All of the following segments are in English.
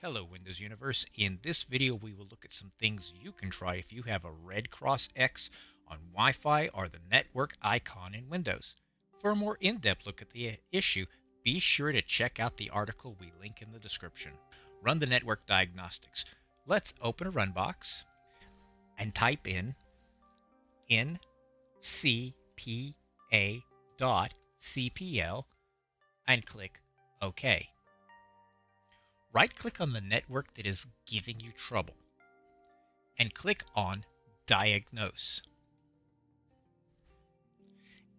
Hello Windows Universe. In this video we will look at some things you can try if you have a red cross X on Wi-Fi or the network icon in Windows. For a more in-depth look at the issue, be sure to check out the article we link in the description. Run the network diagnostics. Let's open a run box and type in ncpa.cpl and click OK. Right click on the network that is giving you trouble and click on Diagnose.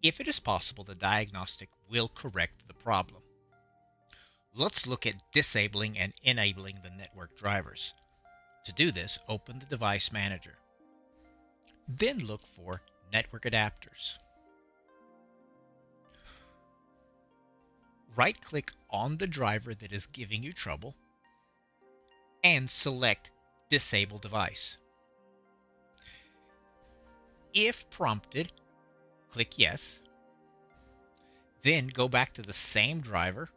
If it is possible, the diagnostic will correct the problem. Let's look at disabling and enabling the network drivers. To do this, open the Device Manager. Then look for Network Adapters. right click on the driver that is giving you trouble and select Disable Device. If prompted, click Yes. Then go back to the same driver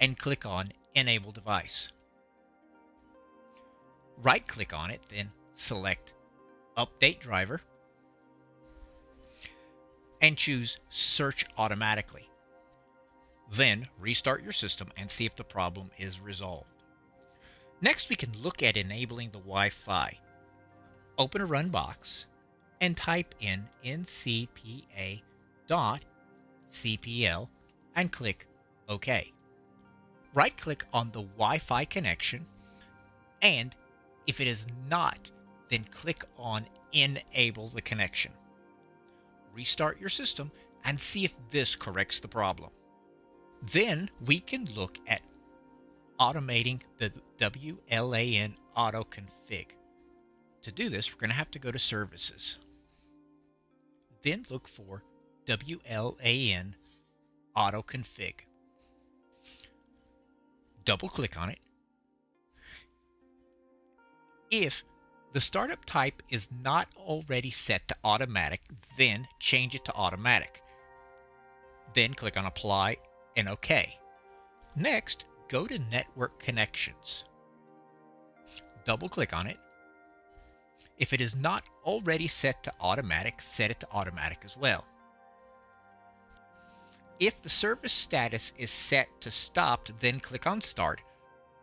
and click on Enable Device. Right click on it, then select Update Driver and choose Search Automatically. Then restart your system and see if the problem is resolved. Next, we can look at enabling the Wi-Fi. Open a run box and type in ncpa.cpl and click OK. Right click on the Wi-Fi connection and if it is not, then click on Enable the connection. Restart your system and see if this corrects the problem. Then we can look at automating the WLAN auto config. To do this, we're going to have to go to services. Then look for WLAN auto config. Double click on it. If the startup type is not already set to automatic, then change it to automatic. Then click on apply and OK. Next, go to Network Connections. Double click on it. If it is not already set to automatic, set it to automatic as well. If the service status is set to stopped, then click on Start,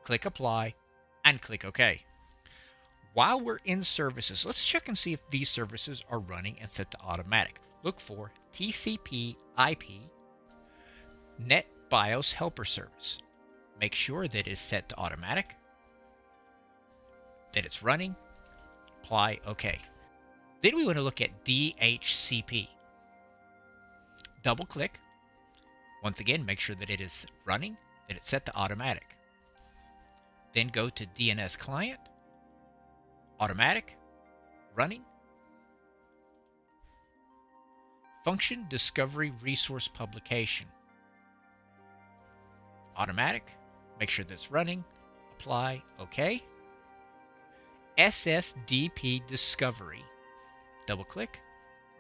click Apply, and click OK. While we're in services, let's check and see if these services are running and set to automatic. Look for TCP IP NetBIOS Helper Service. Make sure that it is set to automatic, that it's running, apply OK. Then we want to look at DHCP. Double click. Once again, make sure that it is running, that it's set to automatic. Then go to DNS Client, Automatic, Running, Function Discovery Resource Publication automatic. Make sure that's running. Apply. OK. SSDP Discovery. Double click.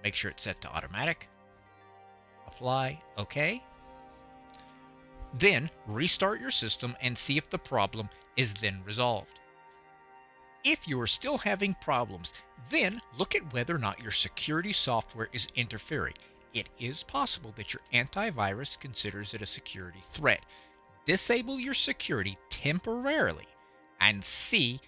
Make sure it's set to automatic. Apply. OK. Then restart your system and see if the problem is then resolved. If you are still having problems, then look at whether or not your security software is interfering. It is possible that your antivirus considers it a security threat disable your security temporarily and see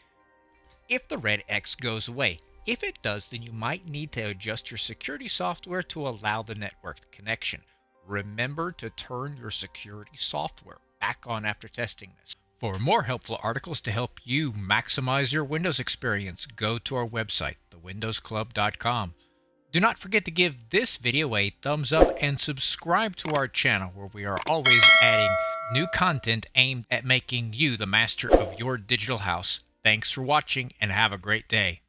if the red X goes away. If it does, then you might need to adjust your security software to allow the network connection. Remember to turn your security software back on after testing this. For more helpful articles to help you maximize your Windows experience, go to our website, thewindowsclub.com. Do not forget to give this video a thumbs up and subscribe to our channel where we are always adding new content aimed at making you the master of your digital house. Thanks for watching and have a great day.